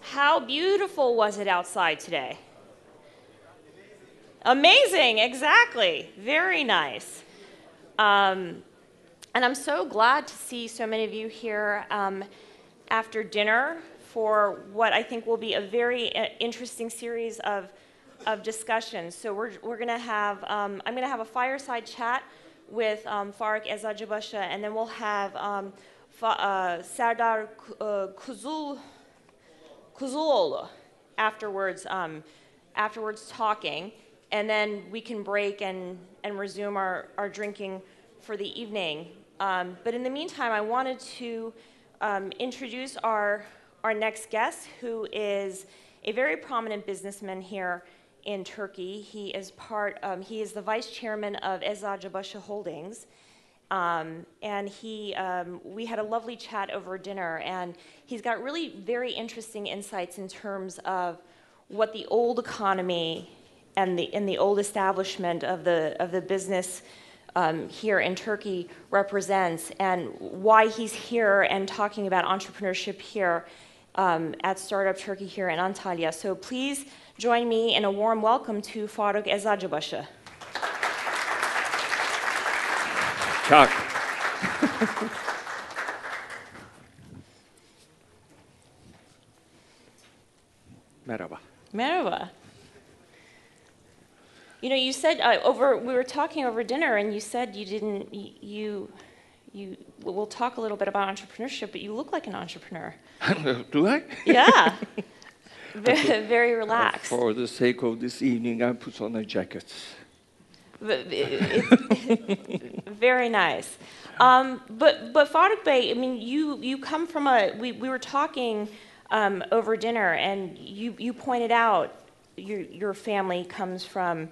How beautiful was it outside today? Amazing, exactly. Very nice. Um, and I'm so glad to see so many of you here um, after dinner for what I think will be a very uh, interesting series of, of discussions. So we're, we're going to have, um, I'm going to have a fireside chat with um, Eczacıbaşı, and then we'll have um, uh, Serdar uh, Kuzul, Kuzuloğlu afterwards, um, afterwards talking, and then we can break and, and resume our, our drinking for the evening. Um, but in the meantime, I wanted to um, introduce our, our next guest, who is a very prominent businessman here in Turkey. He is part, um, he is the vice chairman of Eczacıbaşı Holdings. Um, and he, um, we had a lovely chat over dinner, and he's got really very interesting insights in terms of what the old economy and the, and the old establishment of the, of the business um, here in Turkey represents and why he's here and talking about entrepreneurship here um, at Startup Turkey here in Antalya. So please join me in a warm welcome to Faruk Eczacıbaşı. Chuck. Merhaba. Merhaba. You know, you said uh, over we were talking over dinner, and you said you didn't you you. We'll talk a little bit about entrepreneurship, but you look like an entrepreneur. Do I? Yeah. very, very relaxed. For the sake of this evening, I put on a jacket. very nice. Um, but but Faruk Bey, I mean, you you come from a we, we were talking um, over dinner, and you you pointed out your your family comes from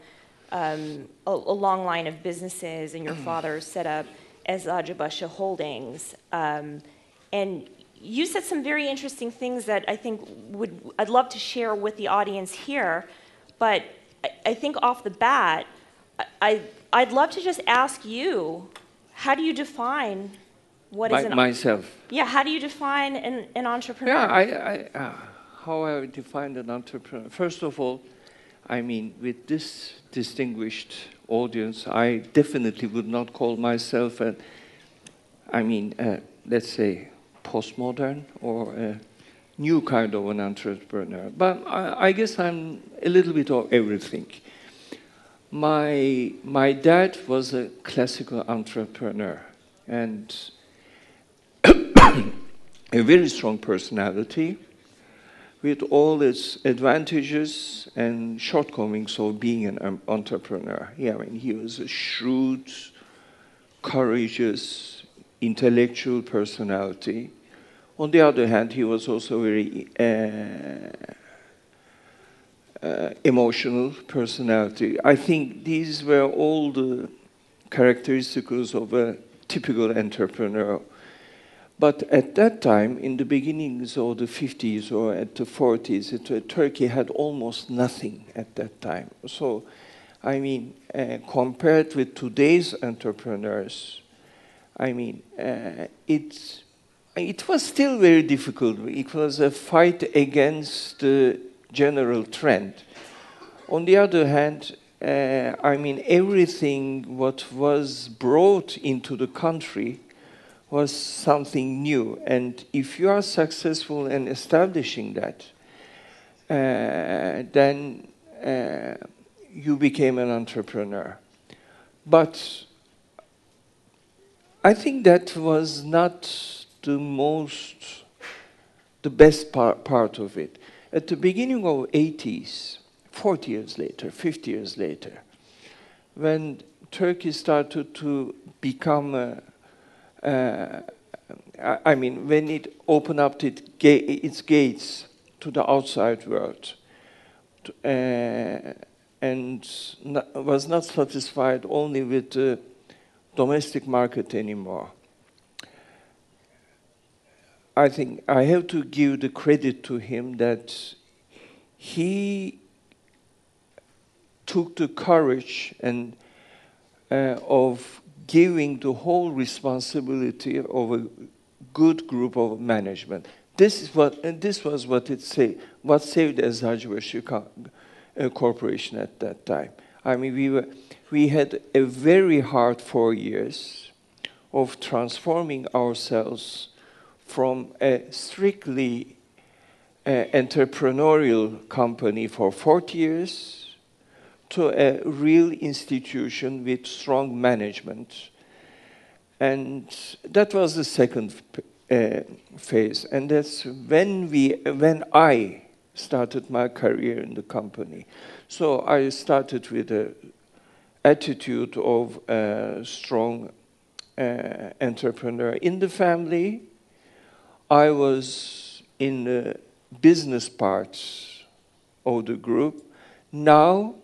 um, a, a, long line of businesses, and your father set up Eczacıbaşı Holdings. Um, and you said some very interesting things that I think would I'd love to share with the audience here. But I, I think off the bat, I, I'd love to just ask you, how do you define what My, is an myself? Yeah, how do you define an, an entrepreneur? Yeah, I, I uh, how I define an entrepreneur. First of all, I mean, with this distinguished audience, I definitely would not call myself a, I mean, a, let's say, postmodern or a new kind of an entrepreneur. But I, I guess I'm a little bit of everything. My, my dad was a classical entrepreneur and a very strong personality with all its advantages and shortcomings of being an entrepreneur. Yeah, I mean, he was a shrewd, courageous, intellectual personality. On the other hand, he was also very uh, uh, emotional personality. I think these were all the characteristics of a typical entrepreneur but at that time, in the beginnings of the 50s or at the 40s, it, uh, Turkey had almost nothing at that time. So, I mean, uh, compared with today's entrepreneurs, I mean, uh, it's, it was still very difficult. It was a fight against the general trend. On the other hand, uh, I mean, everything what was brought into the country was something new. And if you are successful in establishing that, uh, then uh, you became an entrepreneur. But I think that was not the most, the best part, part of it. At the beginning of 80s, 40 years later, 50 years later, when Turkey started to become uh, I mean, when it opened up it ga its gates to the outside world uh, and was not satisfied only with the domestic market anymore. I think I have to give the credit to him that he took the courage and uh, of giving the whole responsibility of a good group of management. This is what, and this was what it say, what saved Eczacıbaşı uh, Corporation at that time. I mean, we were, we had a very hard four years of transforming ourselves from a strictly uh, entrepreneurial company for 40 years to a real institution with strong management. And that was the second uh, phase. And that's when, we, when I started my career in the company. So I started with an attitude of a strong uh, entrepreneur in the family. I was in the business parts of the group. Now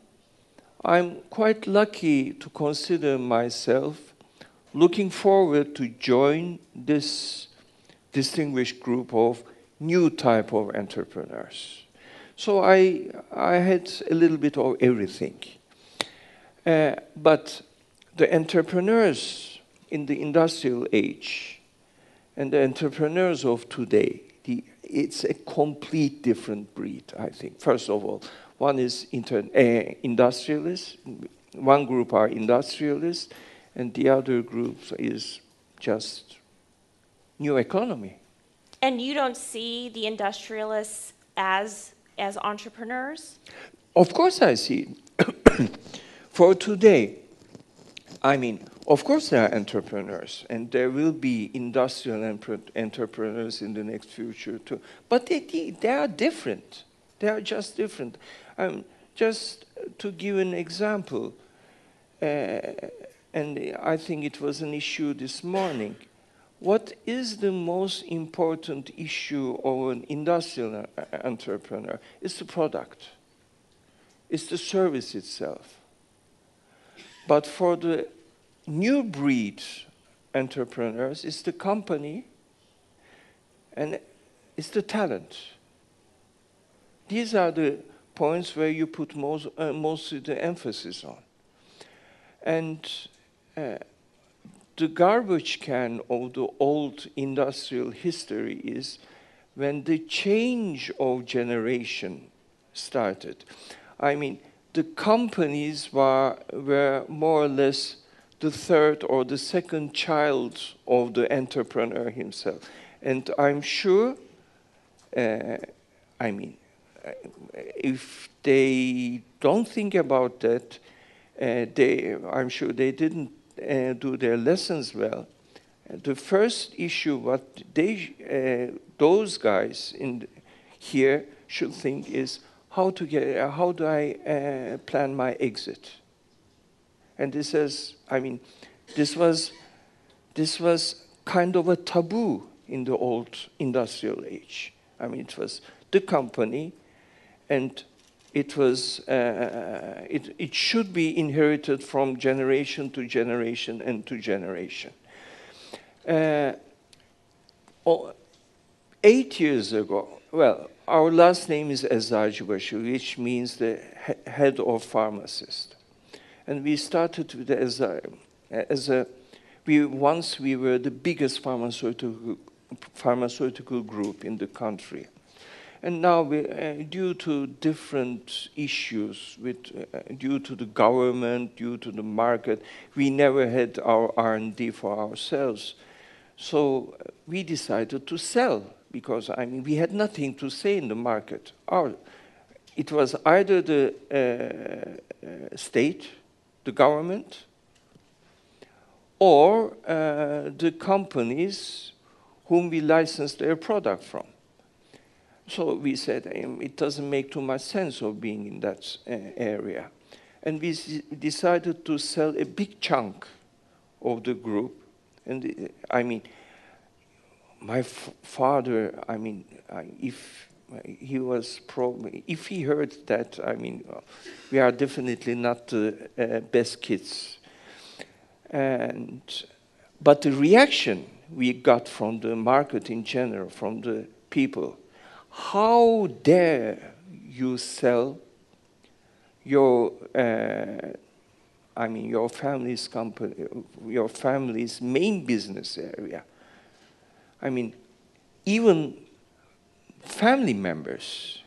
I'm quite lucky to consider myself looking forward to join this distinguished group of new type of entrepreneurs. So I, I had a little bit of everything. Uh, but the entrepreneurs in the industrial age and the entrepreneurs of today, the, it's a complete different breed, I think. First of all, one is inter, uh, industrialists, one group are industrialists, and the other group is just new economy. And you don't see the industrialists as as entrepreneurs? Of course, I see. For today, I mean, of course, there are entrepreneurs, and there will be industrial entrepreneurs in the next future too. But they, they are different. They are just different. Um, just to give an example, uh, and I think it was an issue this morning. What is the most important issue of an industrial entrepreneur? It's the product. It's the service itself. But for the new breed entrepreneurs, it's the company and it's the talent. These are the points where you put most, uh, most of the emphasis on. And uh, the garbage can of the old industrial history is when the change of generation started. I mean, the companies were, were more or less the third or the second child of the entrepreneur himself. And I'm sure, uh, I mean, uh, if they don't think about that, uh, they, I'm sure they didn't uh, do their lessons well, the first issue what they, uh, those guys in here should think is how to get, uh, how do I uh, plan my exit? And this is, I mean, this was, this was kind of a taboo in the old industrial age. I mean, it was the company and it was uh, it, it should be inherited from generation to generation and to generation. Uh, eight years ago, well, our last name is Eczacıbaşı, which means the head of pharmacist. And we started with a, as a we once we were the biggest pharmaceutical pharmaceutical group in the country. And now, we, uh, due to different issues, with, uh, due to the government, due to the market, we never had our R&D for ourselves. So uh, we decided to sell because I mean we had nothing to say in the market. Our, it was either the uh, uh, state, the government, or uh, the companies whom we licensed their product from. So we said um, it doesn't make too much sense of being in that uh, area. And we decided to sell a big chunk of the group. And uh, I mean, my father, I mean, if he was probably, if he heard that, I mean, uh, we are definitely not the uh, best kids. And, but the reaction we got from the market in general, from the people, how dare you sell your uh, I mean, your family's company, your family's main business area. I mean, even family members,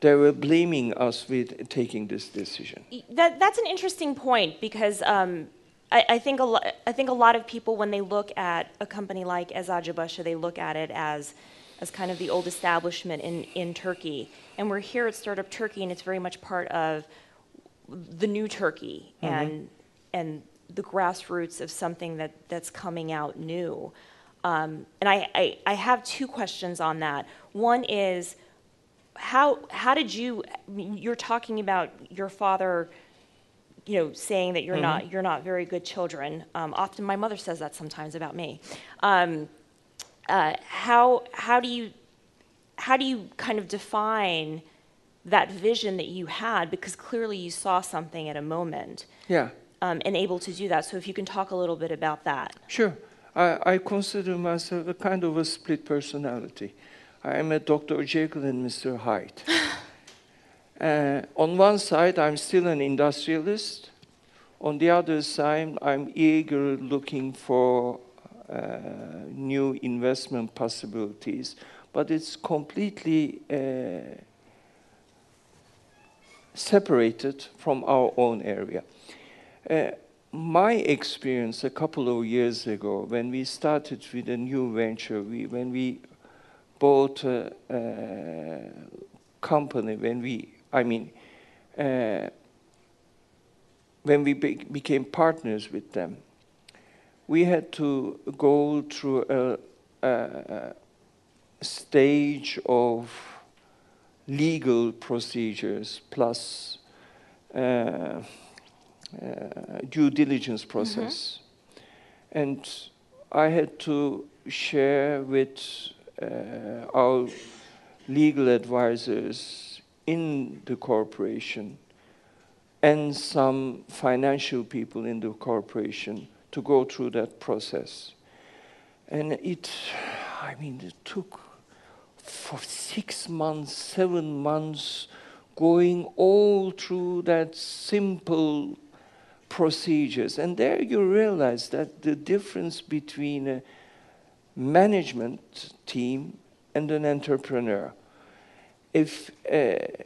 they were blaming us with taking this decision. That, that's an interesting point because um, I, I, think a lo- I think a lot of people, when they look at a company like Eczacıbaşı, they look at it as, as kind of the old establishment in, in Turkey. And we're here at Startup Turkey, and it's very much part of the new Turkey mm-hmm. and, and the grassroots of something that, that's coming out new. Um, and I, I, I, have two questions on that. One is, how, how did you, you're talking about your father, you know, saying that you're, mm-hmm. not, you're not very good children. Um, often my mother says that sometimes about me. Um, uh, how, how, do you, how do you kind of define that vision that you had? Because clearly you saw something at a moment. Yeah. Um, and able to do that. So if you can talk a little bit about that. Sure. I, I consider myself a kind of a split personality. I am a Dr. Jekyll and Mr. Hyde. uh, on one side, I'm still an industrialist. On the other side, I'm eager looking for uh, new investment possibilities, but it's completely uh, separated from our own area. Uh, my experience a couple of years ago when we started with a new venture, we, when we bought a, a, company, when we, I mean, uh, when we be became partners with them, we had to go through a, a stage of legal procedures plus. Uh, due diligence process. Mm-hmm. And I had to share with uh, our legal advisors in the corporation and some financial people in the corporation to go through that process. And it, I mean, it took for six months, seven months, going all through that simple procedures. And there you realize that the difference between a management team and an entrepreneur. If, uh,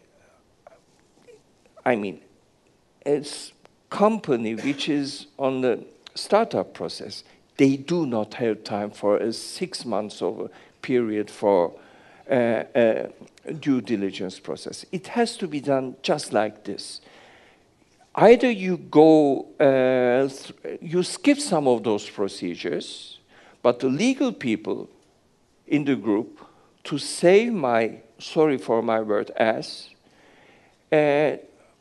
I mean, it's company which is on the startup process, they do not have time for a six months a period for uh, due diligence process. It has to be done just like this either you go, uh, you skip some of those procedures, but the legal people in the group, to save my, sorry for my word, ass, uh,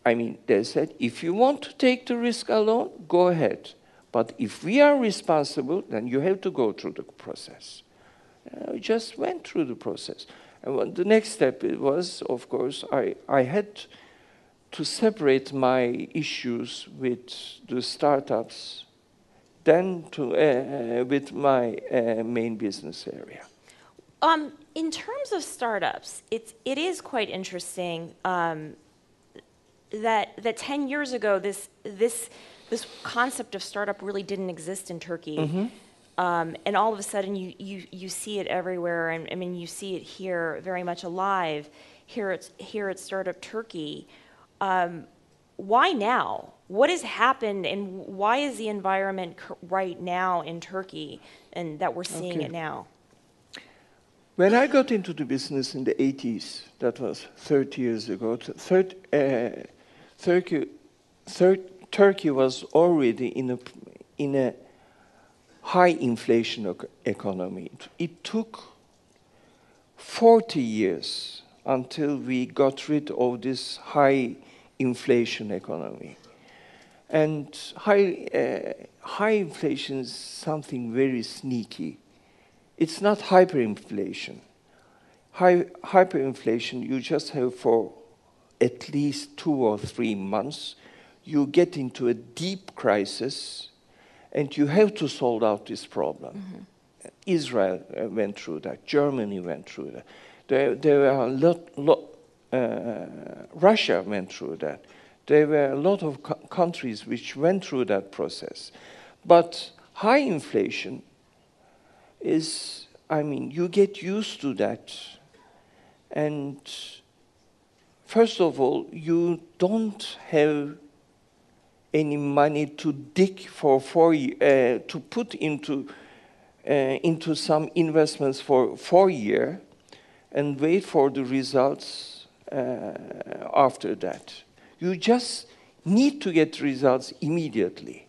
I mean, they said, if you want to take the risk alone, go ahead. But if we are responsible, then you have to go through the process. Uh, I just went through the process. And the next step was, of course, I, I had to separate my issues with the startups than to, uh, with my uh, main business area. Um, in terms of startups, it's, it is quite interesting um, that, that 10 years ago, this, this, this concept of startup really didn't exist in Turkey. Mm-hmm. Um, and all of a sudden, you, you, you see it everywhere. And I mean, you see it here very much alive here at, here at Startup Turkey. Um, why now? What has happened, and why is the environment right now in Turkey, and that we're seeing okay. it now? When I got into the business in the 80s, that was 30 years ago, third, uh, Turkey, third, Turkey was already in a, in a high inflation economy. It took 40 years until we got rid of this high inflation economy. And high, uh, high inflation is something very sneaky. It's not hyperinflation. High, hyperinflation, you just have for at least two or three months, you get into a deep crisis and you have to solve out this problem. Mm-hmm. Israel uh, went through that, Germany went through that. There, there are a lot, lot Russia went through that. There were a lot of co- countries which went through that process. But high inflation is, I mean, you get used to that. And first of all, you don't have any money to dig for four, uh, to put into, uh, into some investments for four year and wait for the results uh, after that. You just need to get results immediately.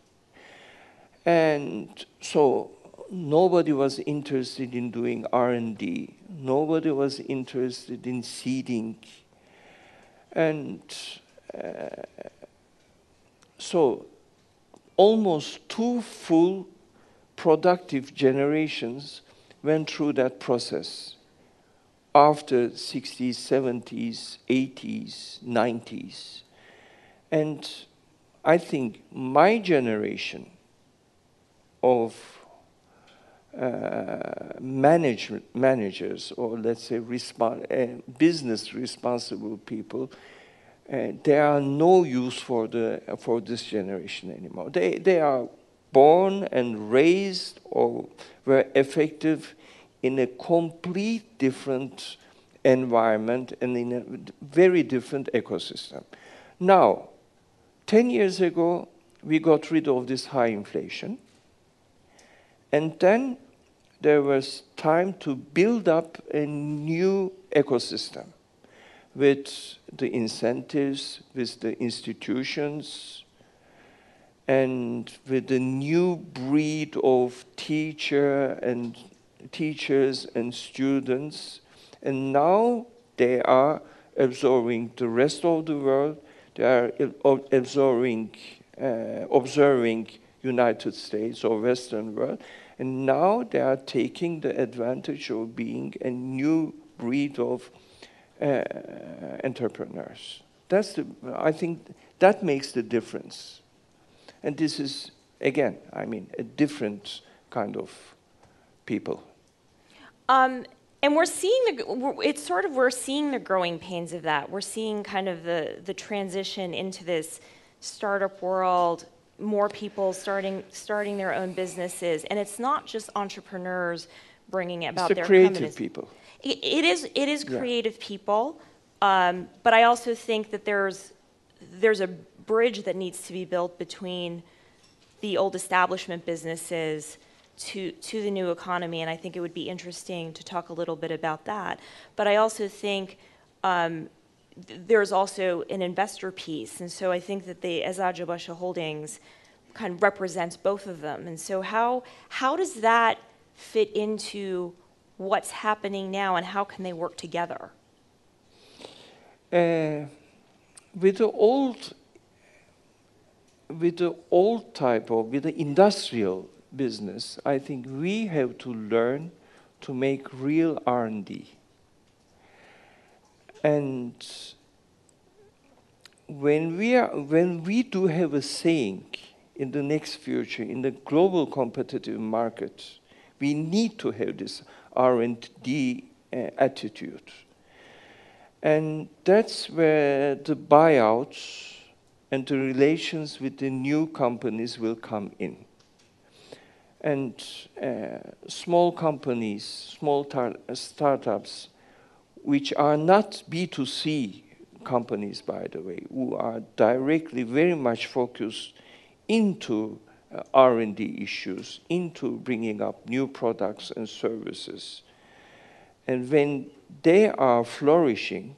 And so nobody was interested in doing R&D. Nobody was interested in seeding. And uh, so almost two full productive generations went through that process after 60s, 70s, 80s, 90s. And I think my generation of uh, management, managers, or let's say uh, business responsible people, uh, they are no use for, the, for this generation anymore. They, they are born and raised or were effective in a complete different environment and in a very different ecosystem. Now, 10 years ago, we got rid of this high inflation. And then there was time to build up a new ecosystem with the incentives, with the institutions, and with the new breed of teacher and teachers and students. And now they are absorbing the rest of the world. They are absorbing, uh, observing United States or Western world. And now they are taking the advantage of being a new breed of uh, entrepreneurs. That's the, I think that makes the difference. And this is, again, I mean, a different kind of people. Um, and we're seeing the, it's sort of, we're seeing the growing pains of that. We're seeing kind of the, the transition into this startup world, more people starting, starting their own businesses. And it's not just entrepreneurs bringing about it's the their creative companies. people. It, it is, it is creative yeah. people. Um, but I also think that there's, there's a bridge that needs to be built between the old establishment businesses to, to the new economy, and I think it would be interesting to talk a little bit about that. But I also think um, th- there's also an investor piece, and so I think that the Eczacıbaşı Holdings kind of represents both of them. And so how, how does that fit into what's happening now, and how can they work together? Uh, with the old with the old type of with the industrial business, I think we have to learn to make real R&D. And when we, are, when we do have a saying in the next future, in the global competitive market, we need to have this R&D uh, attitude. And that's where the buyouts and the relations with the new companies will come in and uh, small companies, small tar- startups, which are not B2C companies, by the way, who are directly very much focused into uh, R&D issues, into bringing up new products and services. And when they are flourishing,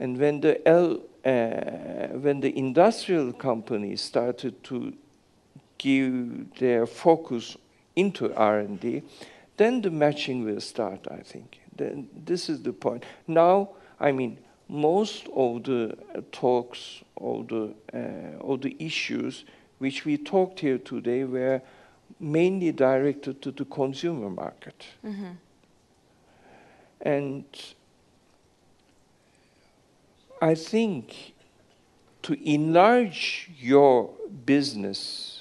and when the L, uh, when the industrial companies started to give their focus into R&D, then the matching will start, I think. Then this is the point. Now, I mean, most of the talks, of the, uh, of the issues which we talked here today were mainly directed to the consumer market. Mm-hmm. And I think to enlarge your business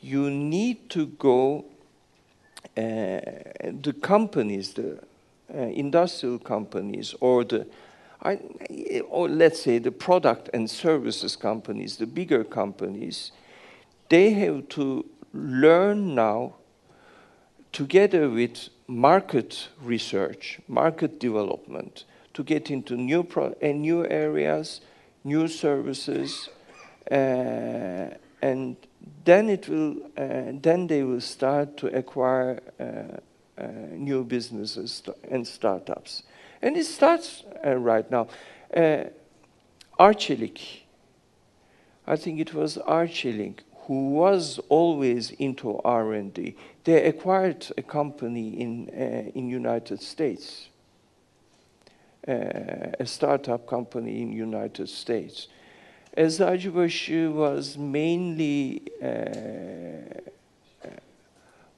you need to go, uh, the companies, the uh, industrial companies or the I, or let's say the product and services companies, the bigger companies, they have to learn now together with market research, market development, to get into new, pro- uh, new areas, new services, uh, and then it will, uh, then they will start to acquire uh, uh, new businesses and startups. And it starts right now. Arçelik, I think it was Arçelik who was always into R&D. They acquired a company in uh, in United States, uh, a startup company in United States. Eczacıbaşı was mainly uh,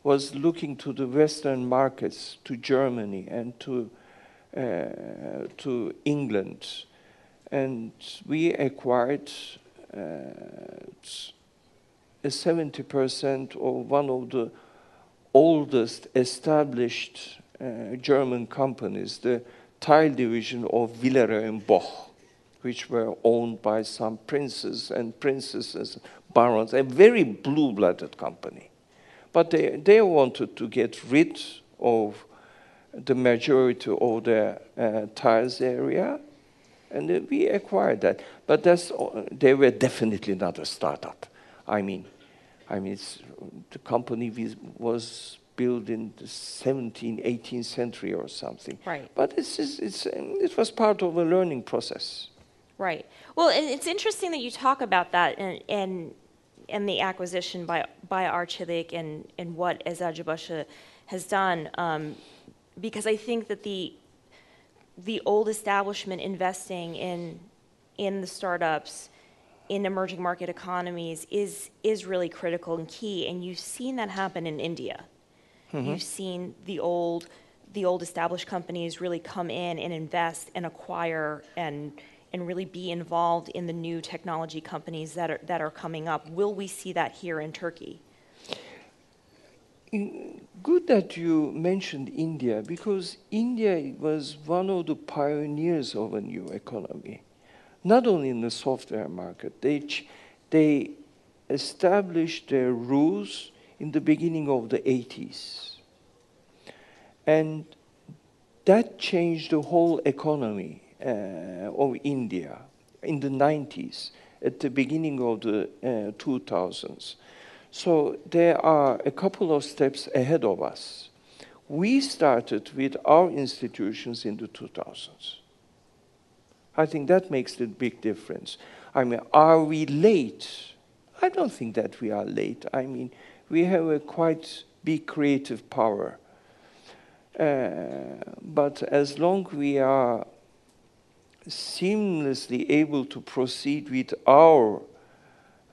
was looking to the Western markets, to Germany and to uh, to England, and we acquired. Uh, a 70% of one of the oldest established uh, German companies, the tile division of Villeroy and Boch, which were owned by some princes and princesses, barons, a very blue-blooded company. But they, they wanted to get rid of the majority of the uh, tiles area, and we acquired that. But that's, they were definitely not a startup. I mean, I mean, the company was built in the 17th, 18th century or something. Right. But it's, it's, it's, it was part of a learning process. Right. Well, and it's interesting that you talk about that and, and, and the acquisition by, by Arçelik and, and what Eczacıbaşı has done, um, because I think that the, the old establishment investing in, in the startups in emerging market economies is is really critical and key and you've seen that happen in India. Mm-hmm. You've seen the old the old established companies really come in and invest and acquire and and really be involved in the new technology companies that are that are coming up. Will we see that here in Turkey? Mm, good that you mentioned India because India was one of the pioneers of a new economy not only in the software market, they, they established their rules in the beginning of the 80s. And that changed the whole economy of India in the 90s, at the beginning of the uh, 2000s. So there are a couple of steps ahead of us. We started with our institutions in the 2000s. I think that makes the big difference. I mean, are we late? I don't think that we are late. I mean, we have a quite big creative power. Uh, but as long we are seamlessly able to proceed with our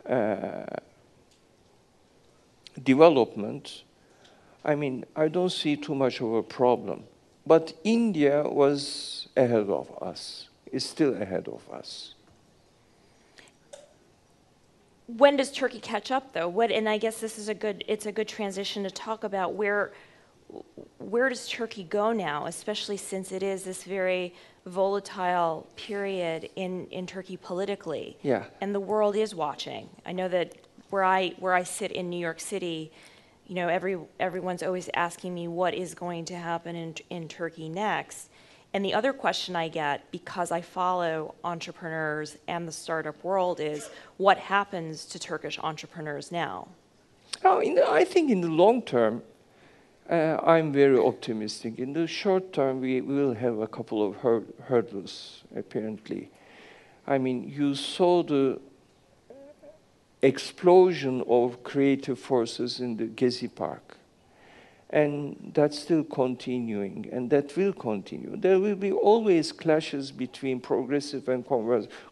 uh, development, I mean, I don't see too much of a problem. But India was ahead of us is still ahead of us. When does Turkey catch up, though? What, and I guess this is a good, it's a good transition to talk about where, where does Turkey go now, especially since it is this very volatile period in, in Turkey politically. Yeah. And the world is watching. I know that where I, where I sit in New York City, you know, every, everyone's always asking me what is going to happen in, in Turkey next. And the other question I get, because I follow entrepreneurs and the startup world, is what happens to Turkish entrepreneurs now? Oh, the, I think in the long term, uh, I'm very optimistic. In the short term, we will have a couple of hur hurdles, apparently. I mean, you saw the explosion of creative forces in the Gezi Park. And that's still continuing, and that will continue. There will be always clashes between progressive and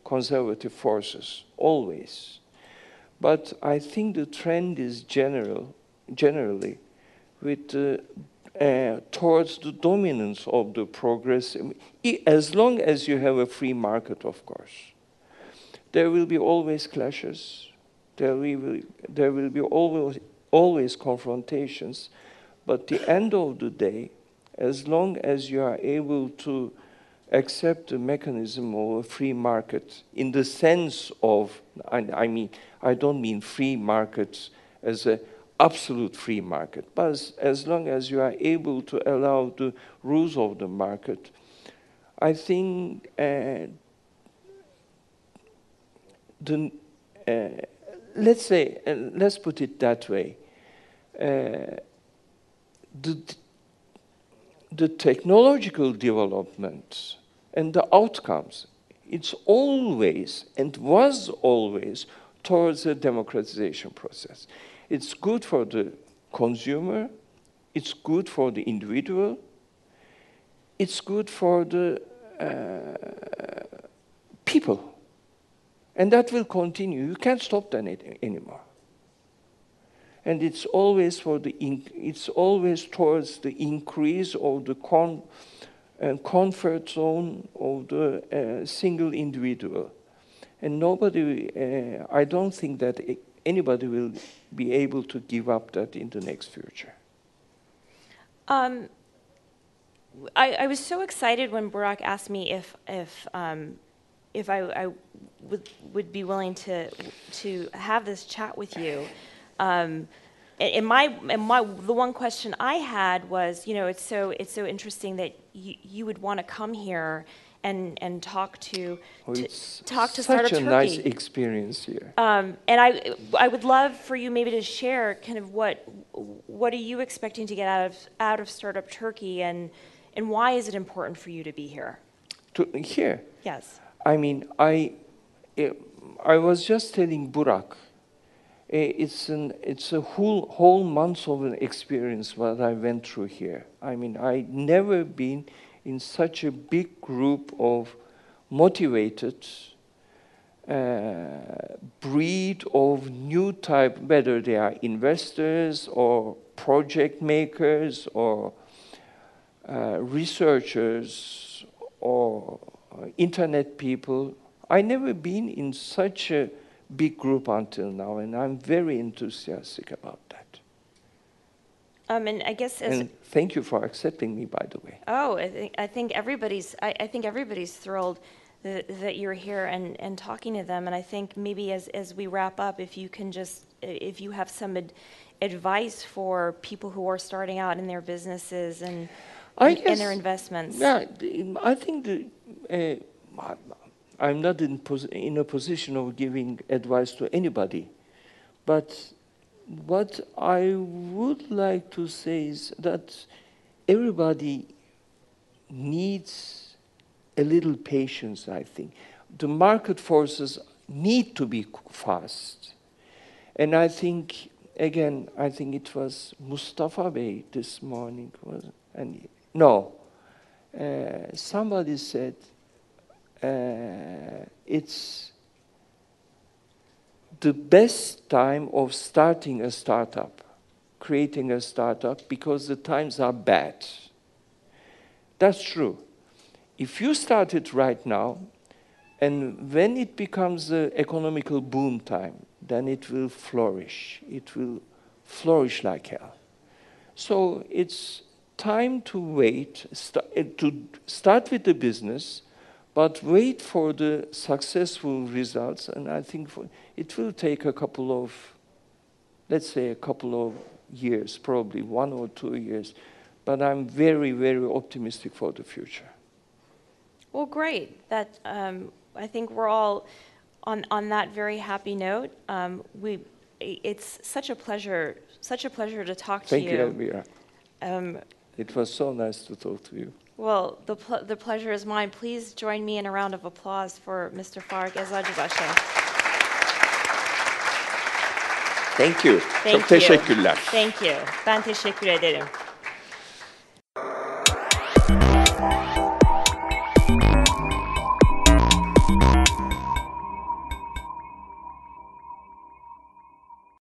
conservative forces, always. But I think the trend is general, generally with uh, uh, towards the dominance of the progress, as long as you have a free market, of course. There will be always clashes. There will, there will be always, always confrontations but the end of the day, as long as you are able to accept the mechanism of a free market in the sense of, I, I mean, I don't mean free markets as a absolute free market, but as, long as you are able to allow the rules of the market, I think uh, the, uh, let's say, uh, let's put it that way. Uh, the, the technological development and the outcomes, it's always and was always towards a democratization process. It's good for the consumer, it's good for the individual, it's good for the uh, people. And that will continue. You can't stop that anymore. And it's always for the it's always towards the increase of the con uh, comfort zone of the uh, single individual. And nobody, uh, I don't think that anybody will be able to give up that in the next future. Um, I, I, was so excited when Burak asked me if if um, if I, I, would would be willing to to have this chat with you. Um, and my, and my the one question I had was, you know, it's so it's so interesting that you, you would want to come here and and talk to, well, to talk to such a Turkey. nice experience here. Um, and I I would love for you maybe to share kind of what what are you expecting to get out of out of Startup Turkey and and why is it important for you to be here? To here. Yes. I mean, I I was just telling Burak it's an it's a whole whole month of an experience what I went through here. I mean, I never been in such a big group of motivated uh, breed of new type, whether they are investors or project makers or uh, researchers or uh, internet people. I never been in such a big group until now, and I'm very enthusiastic about. Um, and I guess as and thank you for accepting me, by the way. Oh, I think I think everybody's I, I think everybody's thrilled that, that you're here and, and talking to them. And I think maybe as as we wrap up, if you can just if you have some ad, advice for people who are starting out in their businesses and and, guess, and their investments. Yeah, I think the. Uh, I'm not in, in a position of giving advice to anybody. But what I would like to say is that everybody needs a little patience, I think. The market forces need to be fast. And I think, again, I think it was Mustafa Bey this morning, was and no, uh, somebody said uh, it's the best time of starting a startup, creating a startup, because the times are bad. That's true. If you start it right now, and when it becomes the economical boom time, then it will flourish. It will flourish like hell. So it's time to wait, st to start with the business, but wait for the successful results, and I think for, it will take a couple of, let's say, a couple of years, probably one or two years. But I'm very, very optimistic for the future. Well, great. That um, I think we're all on on that very happy note. Um, we, it's such a pleasure, such a pleasure to talk Thank to you. Thank you, Elvira. Um, it was so nice to talk to you. Well, the, pl- the pleasure is mine. Please join me in a round of applause for Mr. Faruk Eczacıbaşı. Thank you. Thank Çok you. teşekkürler. Thank you. Ben teşekkür ederim.